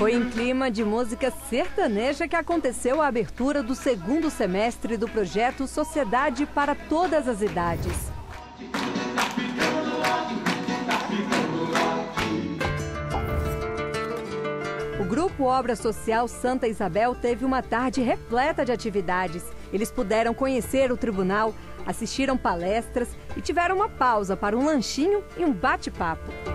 Foi em clima de música sertaneja que aconteceu a abertura do segundo semestre do projeto Sociedade para Todas as Idades. O Grupo Obra Social Santa Isabel teve uma tarde repleta de atividades. Eles puderam conhecer o tribunal, assistiram palestras e tiveram uma pausa para um lanchinho e um bate-papo.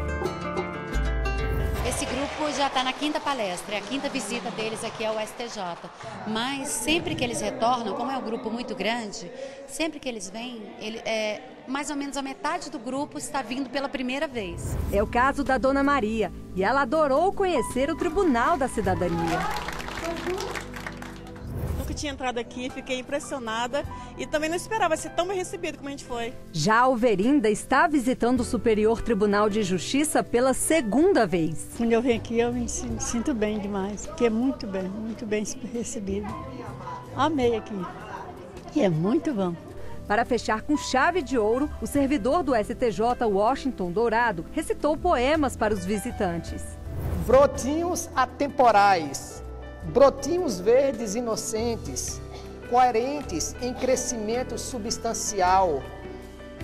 Esse grupo já está na quinta palestra, é a quinta visita deles aqui ao STJ. Mas sempre que eles retornam, como é um grupo muito grande, sempre que eles vêm, ele, é, mais ou menos a metade do grupo está vindo pela primeira vez. É o caso da Dona Maria, e ela adorou conhecer o Tribunal da Cidadania tinha entrado aqui, fiquei impressionada e também não esperava ser tão bem recebido como a gente foi. Já a Alverinda está visitando o Superior Tribunal de Justiça pela segunda vez. Quando eu venho aqui, eu me sinto bem demais, porque é muito bem, muito bem recebido. Amei aqui. E é muito bom. Para fechar com chave de ouro, o servidor do STJ Washington Dourado recitou poemas para os visitantes. Brotinhos atemporais brotinhos verdes inocentes, coerentes em crescimento substancial,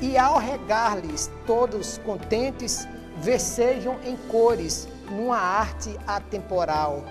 e ao regar-lhes todos contentes, versejam em cores numa arte atemporal.